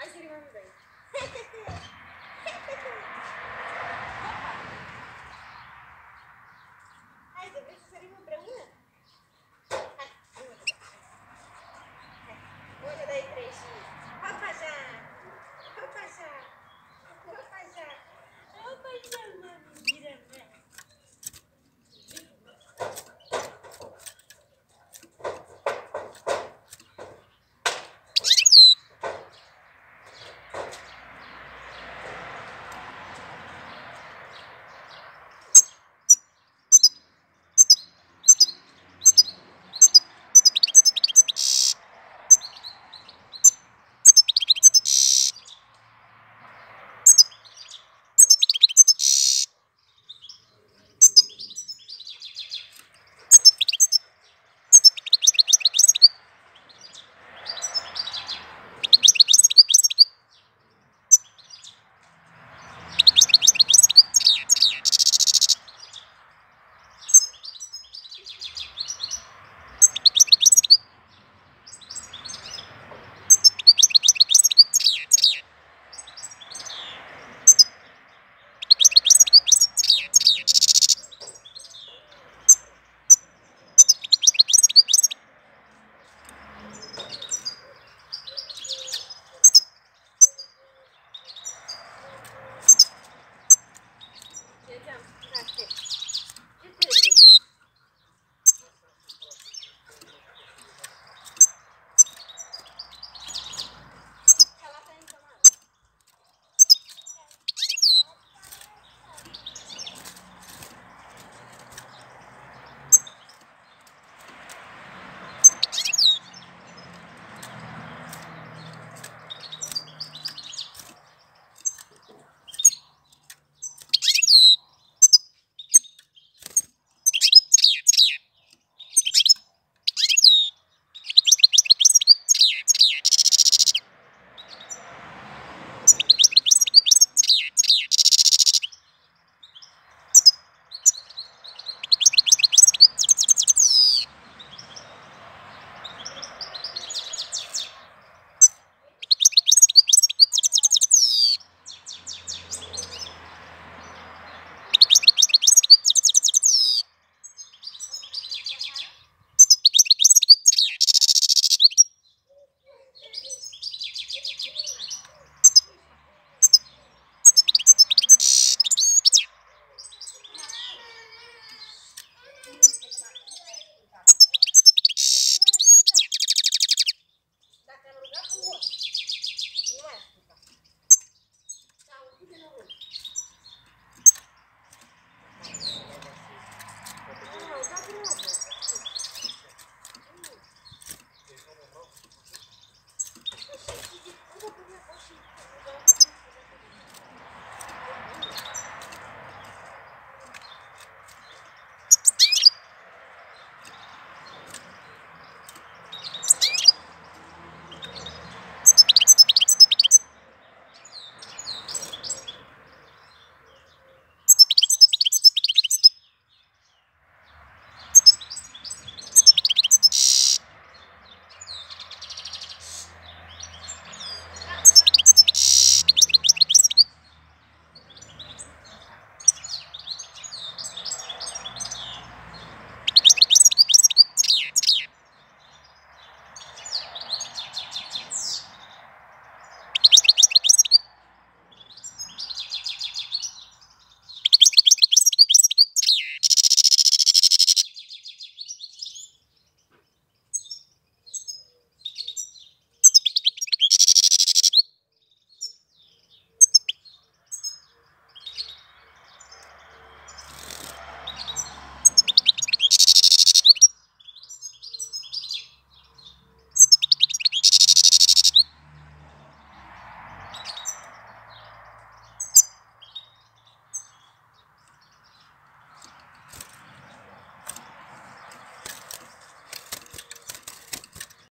I just remember that. Gracias.